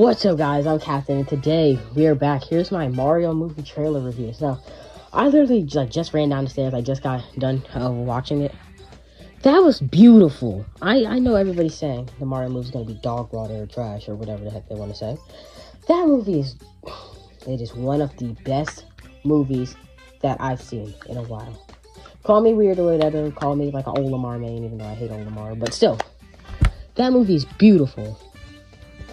What's up, guys? I'm Captain, and today we are back. Here's my Mario movie trailer review. So, I literally like just ran down the stairs. I just got done uh, watching it. That was beautiful. I I know everybody's saying the Mario movie is gonna be dog water or trash or whatever the heck they want to say. That movie is it is one of the best movies that I've seen in a while. Call me weird or whatever. Call me like an Olimar main, even though I hate Olimar. But still, that movie is beautiful.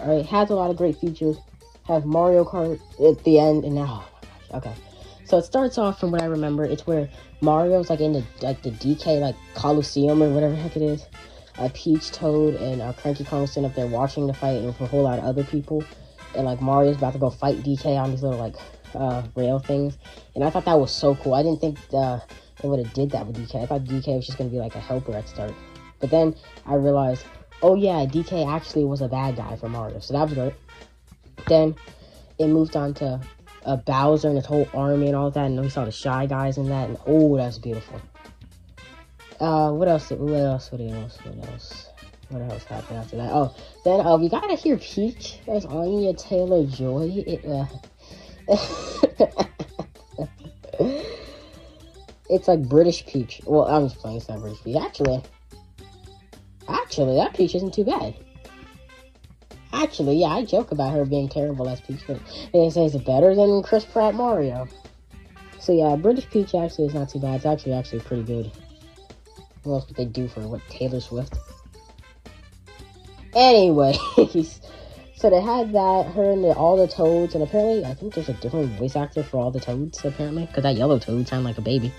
All right, has a lot of great features. Have Mario Kart at the end, and now, oh okay. So it starts off from what I remember. It's where Mario's like in the like the DK like Coliseum or whatever heck it is. Uh, Peach, Toad, and uh, Cranky Kong sitting up there watching the fight, and with a whole lot of other people. And like Mario's about to go fight DK on these little like uh, rail things, and I thought that was so cool. I didn't think uh, they would have did that with DK. I thought DK was just gonna be like a helper at start, but then I realized oh yeah, DK actually was a bad guy for Mario, so that was great. Then it moved on to uh, Bowser and his whole army and all that, and we saw the Shy Guys in that, and oh, that's beautiful. Uh, what else? What else? What else? What else? What else happened after that? Oh, then uh, we gotta hear Peach as Anya Taylor Joy. It, uh, it's like British Peach. Well, I'm just playing. It's not British Peach. Actually, Actually, that Peach isn't too bad. Actually, yeah, I joke about her being terrible as Peach, but it says it's better than Chris Pratt Mario. So yeah, British Peach actually is not too bad. It's actually actually pretty good. What else would they do for what Taylor Swift? Anyways, so they had that her and the, all the Toads, and apparently I think there's a different voice actor for all the Toads apparently, because that yellow Toad sounded like a baby.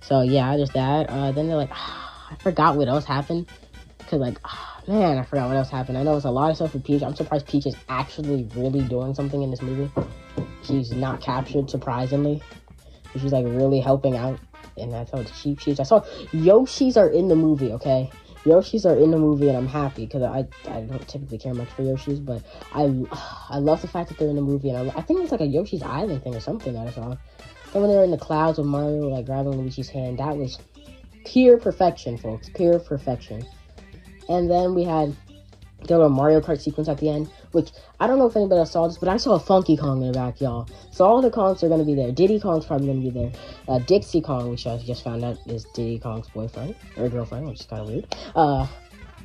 So yeah, there's that. Uh, then they're like. Ah, I forgot what else happened. Cause like, oh, man, I forgot what else happened. I know it's a lot of stuff with Peach. I'm surprised Peach is actually really doing something in this movie. She's not captured, surprisingly. She's like really helping out, and that's how it's cheap she's. I saw Yoshis are in the movie. Okay, Yoshis are in the movie, and I'm happy because I I don't typically care much for Yoshis, but I I love the fact that they're in the movie, and I, I think it's like a Yoshi's Island thing or something that I saw. Then when they were in the clouds with Mario like grabbing Luigi's hand, that was pure perfection, folks. Pure perfection. And then we had the little Mario Kart sequence at the end, which I don't know if anybody else saw this, but I saw a Funky Kong in the back, y'all. So all the Kongs are gonna be there. Diddy Kong's probably gonna be there. Uh, Dixie Kong, which I just found out is Diddy Kong's boyfriend or girlfriend, which is kind of weird. Uh,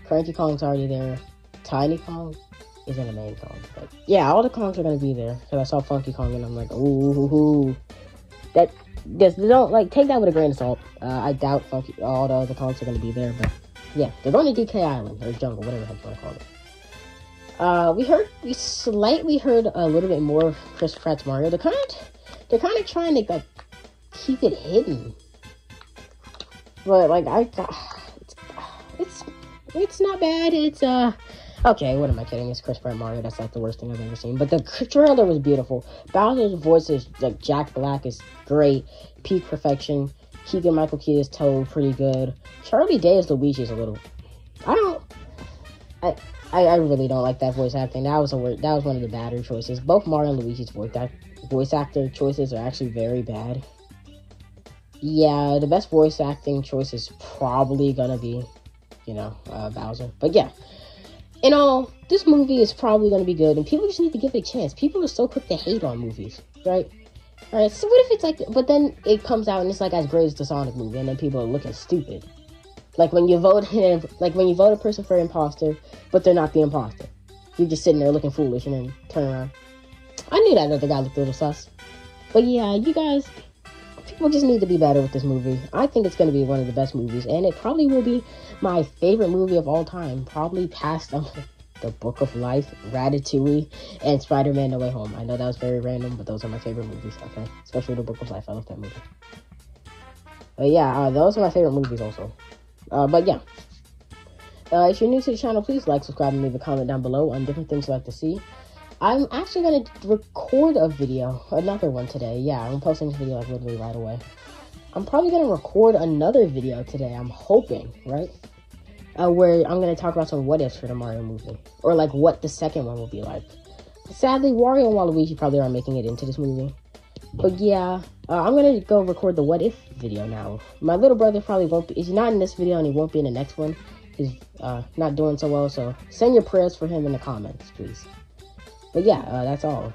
Cranky Kong's already there. Tiny Kong isn't a main Kong, but yeah, all the Kongs are gonna be there. Cause I saw Funky Kong and I'm like, ooh, that just don't like take that with a grain of salt. Uh, I doubt funky, all the other Kongs are gonna be there, but yeah, they're going to DK Island or Jungle, whatever the heck you want to call it. Uh, we heard we slightly heard a little bit more of Chris Pratt's Mario. They're kind of they're kind of trying to like keep it hidden, but like I it's it's it's not bad. It's uh Okay, what am I kidding? It's Chris Pratt Mario. That's like the worst thing I've ever seen. But the trailer was beautiful. Bowser's voice is like Jack Black is great, peak perfection. Keegan Michael Key is Toad pretty good. Charlie Day is a little. I don't. I, I I really don't like that voice acting. That was a. That was one of the badder choices. Both Mario and Luigi's voice act, voice actor choices are actually very bad. Yeah, the best voice acting choice is probably gonna be, you know, uh, Bowser. But yeah, in all, this movie is probably to be good, and people just need to give it a chance. People are so quick to hate on movies, right? All right, so what if it's like, but then it comes out and it's like as great as the Sonic movie, and then people are looking stupid. Like when you vote him, like when you vote a person for imposter, but they're not the imposter. You're just sitting there looking foolish, and then turn around. I knew that other guy looked a little sus. But yeah, you guys, people just need to be better with this movie. I think it's going to be one of the best movies, and it probably will be my favorite movie of all time. Probably past um, The Book of Life, Ratatouille, and Spider Man No Way Home. I know that was very random, but those are my favorite movies, okay? Especially The Book of Life. I love that movie. But yeah, uh, those are my favorite movies also. Uh, but yeah. Uh, if you're new to the channel, please like, subscribe, and leave a comment down below on different things you'd like to see. I'm actually going to record a video, another one today. Yeah, I'm posting this video like literally right away. I'm probably going to record another video today, I'm hoping, right? Uh, where I'm to talk about some what ifs for the Mario movie. Or like what the second one will be like. Sadly, Wario and Waluigi probably aren't making it into this movie. But yeah, uh, I'm to go record the what if video now. My little brother probably won't be, he's not in this video and he won't be in the next one. He's uh, not doing so well, so send your prayers for him in the comments, please. But yeah, uh, that's all.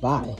Bye.